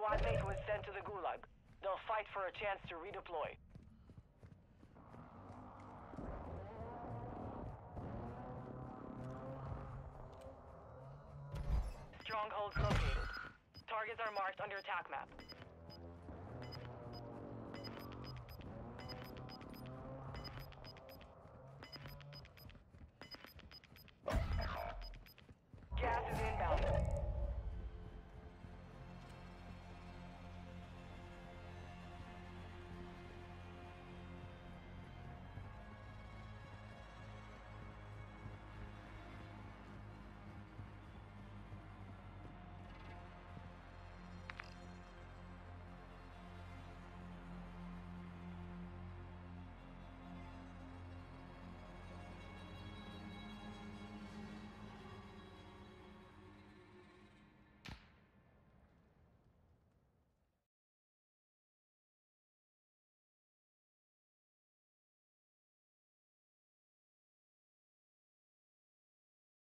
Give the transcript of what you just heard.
squad mate was sent to the Gulag. They'll fight for a chance to redeploy. Strongholds located. Targets are marked on your attack map.